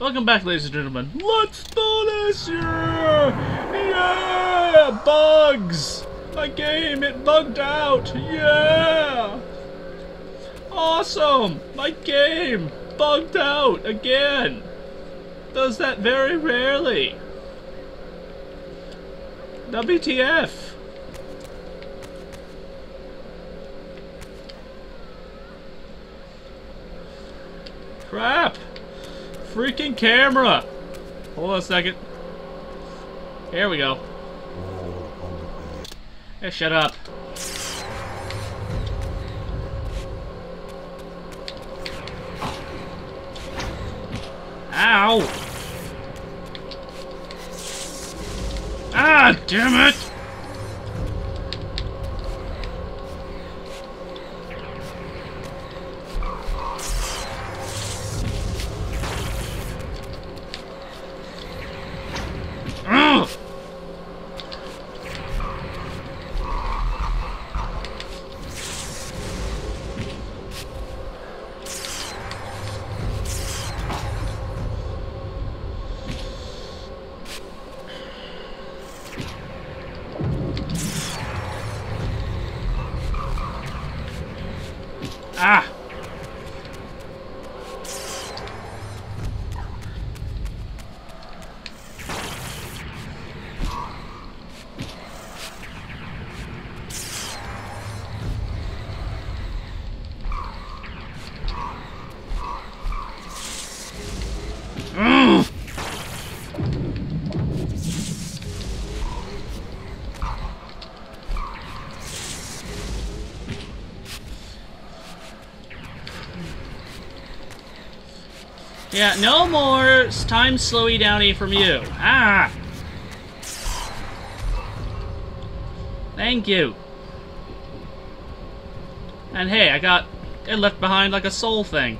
Welcome back, ladies and gentlemen. Let's do this! Yeah! Yeah! Bugs! My game, it bugged out! Yeah! Awesome! My game bugged out again! Does that very rarely. WTF? Crap! Freaking camera! Hold on a second. Here we go. Hey, shut up. Ow! Ah, damn it! Yeah, no more time slowy downy from you. Ah! Thank you. And hey, I got it left behind like a soul thing.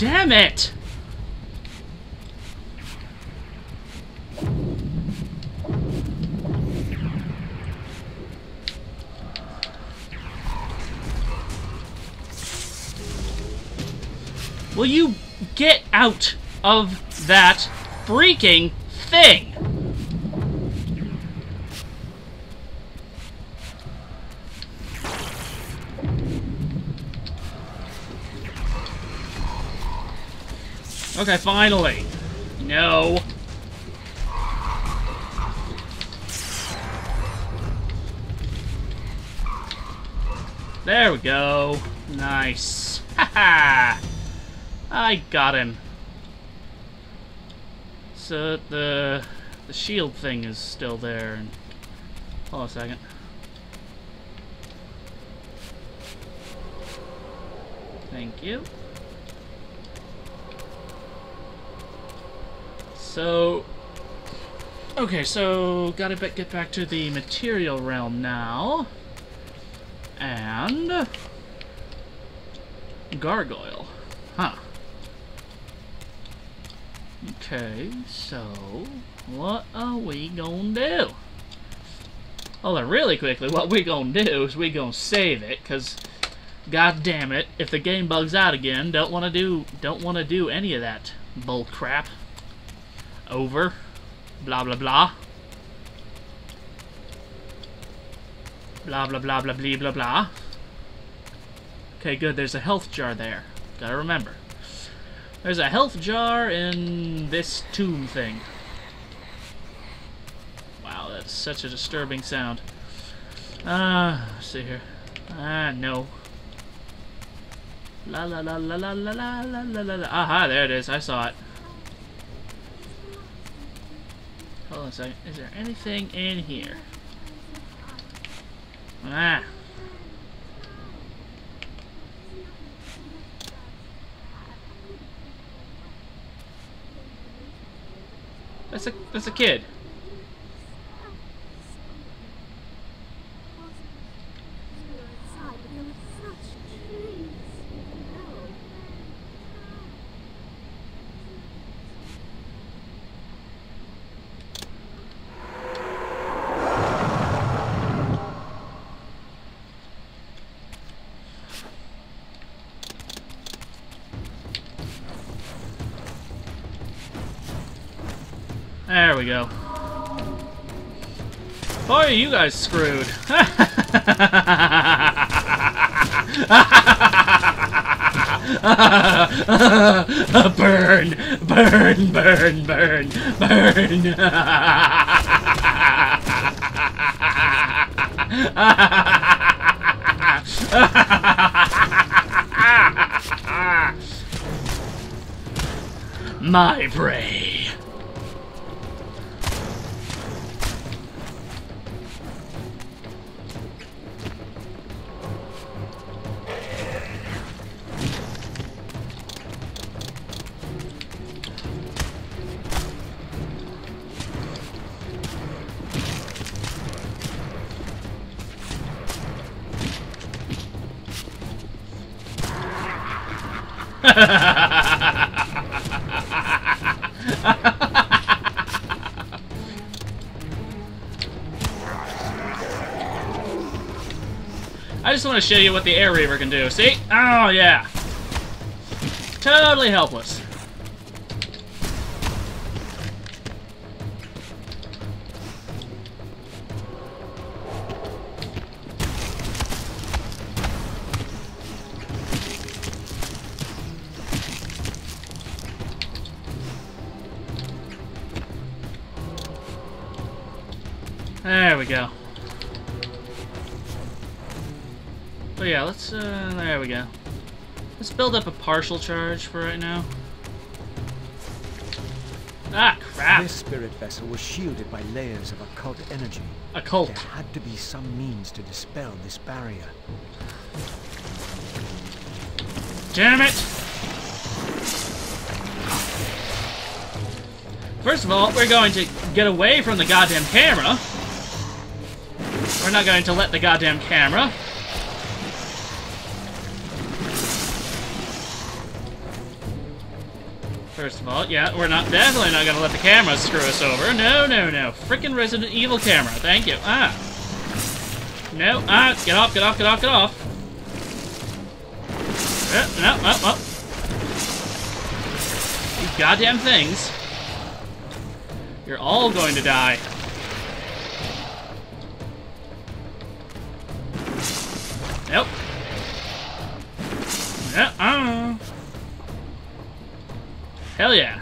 Damn it! Will you get out of that freaking thing? Okay, finally. No. There we go. Nice. Haha. I got him. So the the shield thing is still there. And hold on a second. Thank you. So, okay, so gotta get back to the material realm now, and gargoyle, huh? Okay, so what are we gonna do? Well, then really quickly, what we gonna do is we gonna save it, cause god damn it, if the game bugs out again, don't wanna do don't wanna do any of that bull crap over. Blah blah blah. Blah blah blah blah blah blah blah. Okay, good. There's a health jar there. Gotta remember. There's a health jar in this tomb thing. Wow, that's such a disturbing sound. Ah, uh, see here. Ah, no. La la la la la la la la la la. Aha, there it is. I saw it. Hold on a second. Is there anything in here? Ah. That's a that's a kid. There we go. Boy, you guys screwed. burn, burn, burn, burn, burn. My prey. I just want to show you what the Air Reaver can do. See? Oh, yeah. Totally helpless. We go. But yeah, let's, uh, there we go. Let's build up a partial charge for right now. Ah, crap! This spirit vessel was shielded by layers of occult energy. Occult. There had to be some means to dispel this barrier. Damn it! First of all, we're going to get away from the goddamn camera. We're not going to let the goddamn camera. First of all, yeah, we're not definitely not gonna let the camera screw us over. No, no, no. Freaking Resident Evil camera. Thank you. Ah. No, ah, get off, get off, get off, get off. Uh, no, no, no. You goddamn things. You're all going to die. Nope. Uh-uh. Hell yeah.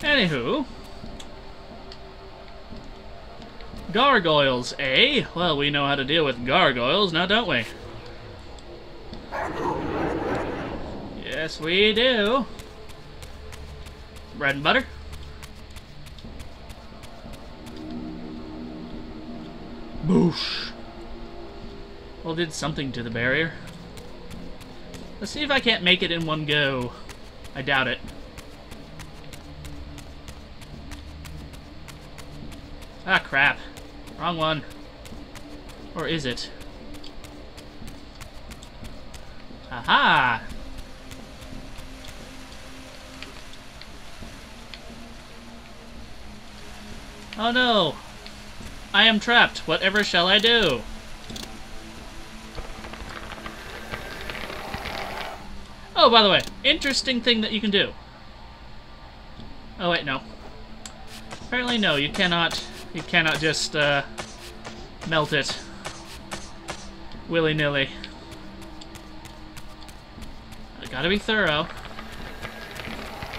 Anywho. Gargoyles, eh? Well, we know how to deal with gargoyles, now don't we? Yes, we do. Bread and butter. Boosh. Well, did something to the barrier. Let's see if I can't make it in one go. I doubt it. Ah, crap. Wrong one. Or is it? Aha! Oh no! I am trapped. Whatever shall I do? Oh, by the way, interesting thing that you can do. Oh wait, no. Apparently no, you cannot you cannot just uh, melt it willy-nilly. I gotta be thorough.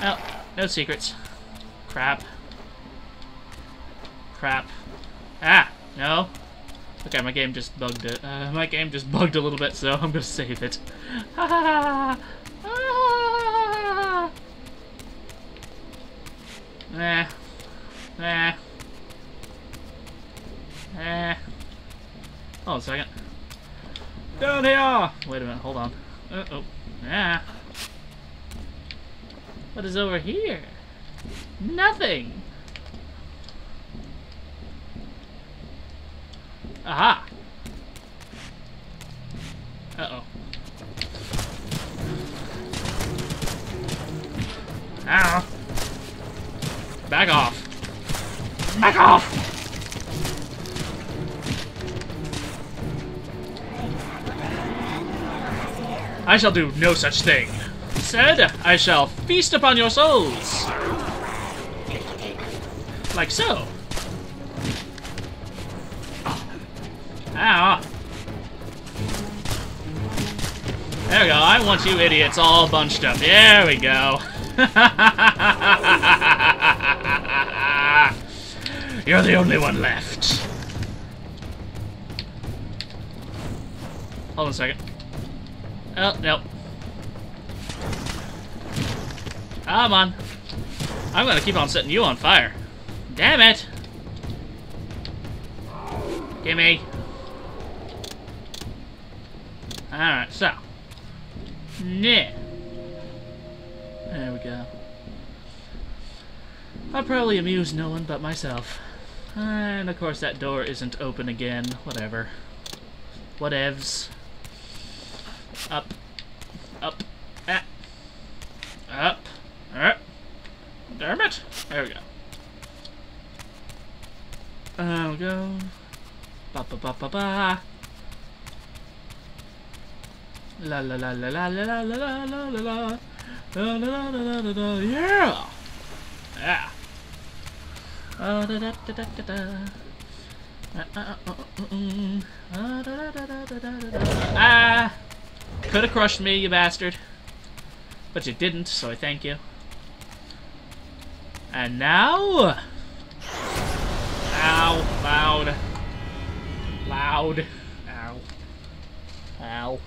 Oh, no secrets. Crap. Crap. Ah, no. Okay, my game just bugged it. Uh, my game just bugged a little bit, so I'm gonna save it. Ha ha! Ah! Nah. Nah. Hold on a second. Down here! Wait a minute, hold on. Uh oh. Nah. What is over here? Nothing! Aha! Uh-oh. Ow! Back off! Back off! I shall do no such thing. Said, I shall feast upon your souls. Like so. Ow. There we go. I want you idiots all bunched up. There we go. You're the only one left. Hold on a second. Oh, nope. Come on. I'm gonna keep on setting you on fire. Damn it! Gimme. Alright, so. Yeah. There we go. I'll probably amuse no one but myself. And of course that door isn't open again. Whatever. Whatevs. Up. Up. Ah. Up. Up. Damn it. There we go. There we go. Ba ba ba ba ba. La la la la la la la la la la la la la la la la yeah yeah ah da da da da da ah could have crushed me you bastard but you didn't so I thank you and now ow loud loud ow ow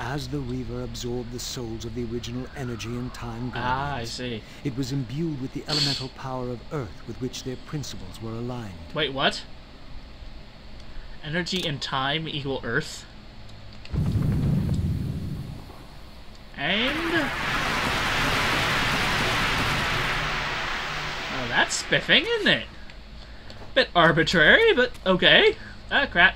As the Reaver absorbed the souls of the original energy and time ah I see it was imbued with the elemental power of Earth with which their principles were aligned. Wait, what? Energy and time equal Earth? And... Oh, that's spiffing, isn't it? Bit arbitrary, but okay. Ah, crap.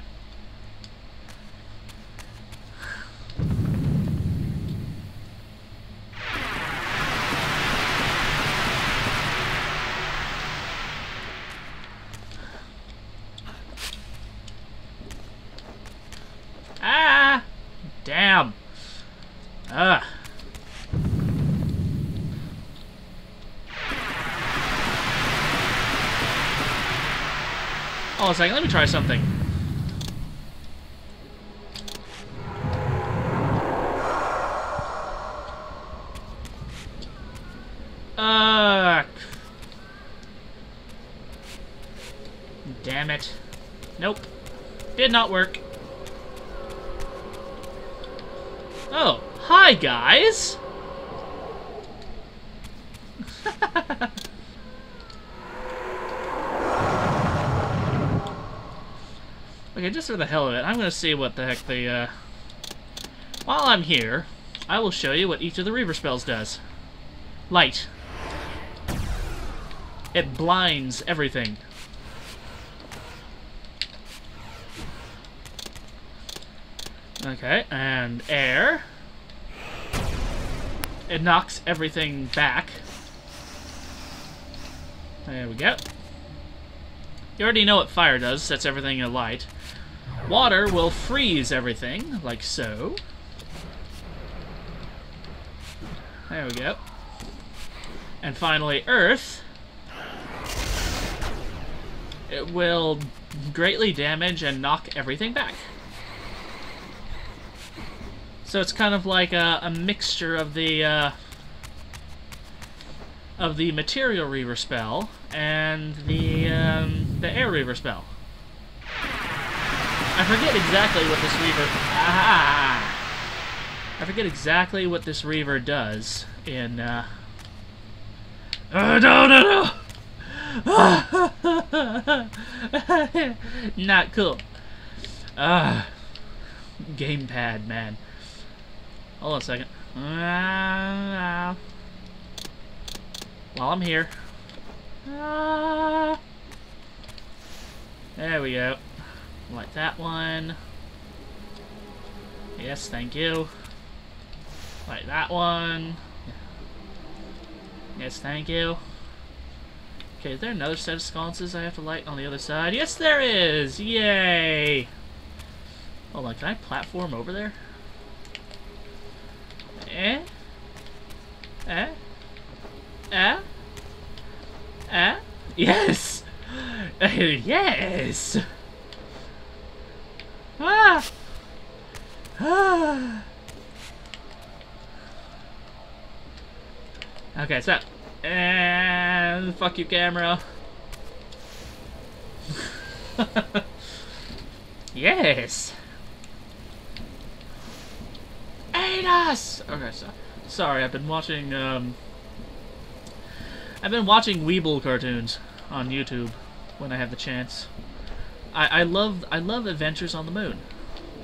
Ah! Damn. Ah. Hold on a second, let me try something. Uh. Damn it. Nope. Did not work. Oh, hi guys! Okay, just for the hell of it, I'm gonna see what the heck the, uh... While I'm here, I will show you what each of the Reaver spells does. Light. It blinds everything. Okay, and air. It knocks everything back. There we go. You already know what fire does, sets everything alight. Water will freeze everything, like so. There we go. And finally, earth. It will greatly damage and knock everything back. So it's kind of like a, a mixture of the uh, of the material reaver spell and the um, the air reaver spell. I forget exactly what this reaver. Ah, I forget exactly what this reaver does in. Uh, oh, no, no, no! Not cool. Ah, gamepad, man. Hold on a second. While I'm here. Uh, there we go. Like that one. Yes, thank you. Like that one. Yes, thank you. Okay, is there another set of sconces I have to light on the other side? Yes, there is! Yay! Hold on, can I platform over there? Eh? Eh? Eh? Eh? Yes! yes! Ah! Okay, so. And fuck you, camera. yes! Adas! Okay, so. Sorry, I've been watching, um. I've been watching Weebl cartoons on YouTube when I have the chance. I, I love I love Adventures on the Moon.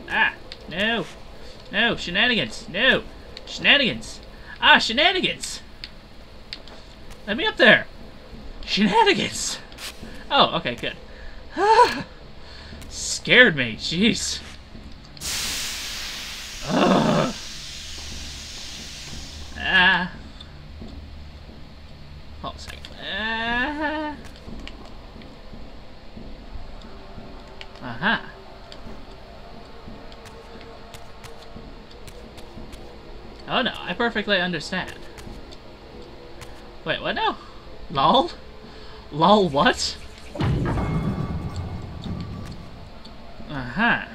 Ah, no. No, shenanigans. No. Shenanigans. Ah, shenanigans. Let me up there. Shenanigans. Oh, okay, good. Scared me. Jeez. Perfectly understand. Wait, what now? Lol? Lol what? Uh-huh.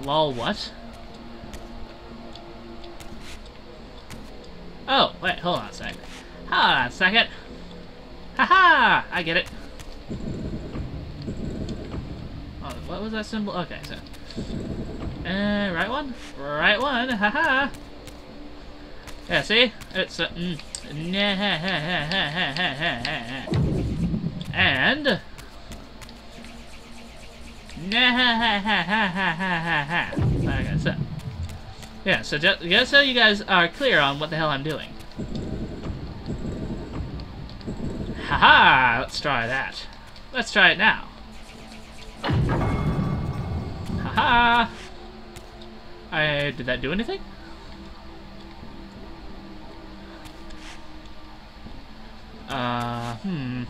Lol what? Oh, wait, hold on a second. Hold on a second. Haha! I get it. Oh, what was that symbol? Okay, so. Uh, right one? Right one, haha! Yeah, see? It's a. Mm, and. Okay, so. Yeah, so just, just so you guys are clear on what the hell I'm doing. Haha! Let's try that. Let's try it now. Haha! I did that do anything? Uh, hmm.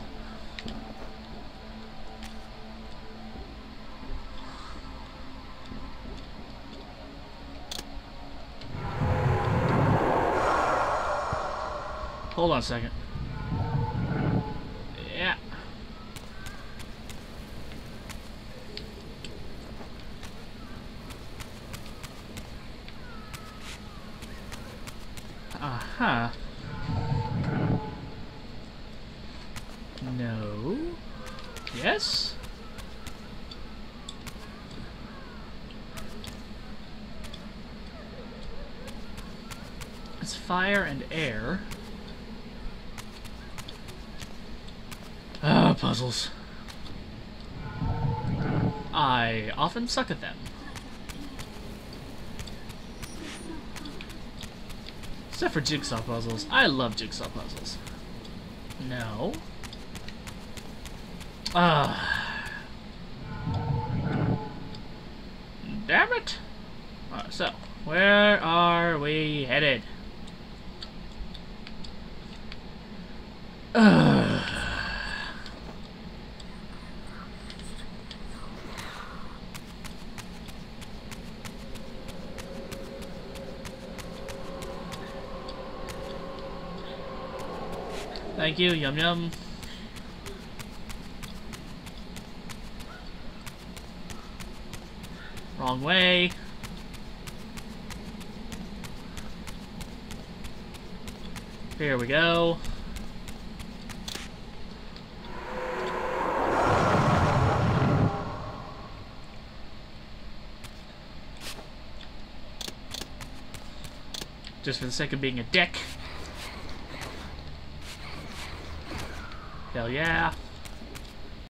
Hold on a second. Yeah. Uh-huh. No. Yes? It's fire and air. Ah, puzzles. I often suck at them. Except for jigsaw puzzles. I love jigsaw puzzles. No. Ah. Damn it! Alright, so, where are we headed? Ugh. Thank you, yum yum. Wrong way. Here we go. Just for the sake of being a dick. Hell yeah.